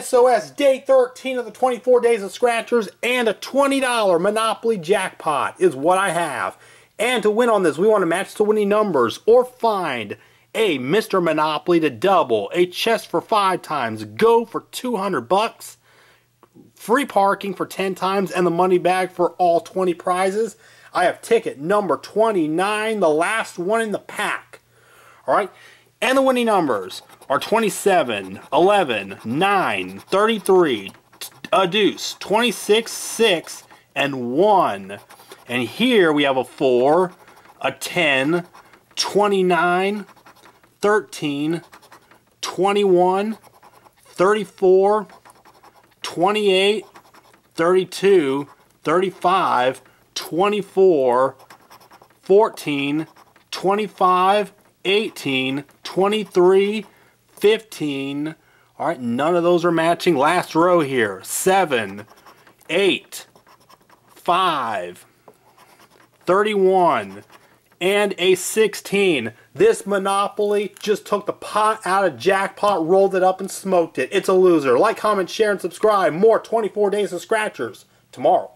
SOS day 13 of the 24 days of scratchers and a $20 Monopoly jackpot is what I have. And to win on this, we want to match the winning numbers or find a Mr. Monopoly to double, a chest for five times, go for 200 bucks, free parking for 10 times, and the money bag for all 20 prizes. I have ticket number 29, the last one in the pack. All right, and the winning numbers are 27, 11, 9, 33, a deuce, 26, 6, and 1. And here we have a 4, a 10, 29, 13, 21, 34, 28, 32, 35, 24, 14, 25, 18, 23, 15. All right, none of those are matching. Last row here. 7, 8, 5, 31, and a 16. This Monopoly just took the pot out of jackpot, rolled it up, and smoked it. It's a loser. Like, comment, share, and subscribe. More 24 Days of Scratchers tomorrow.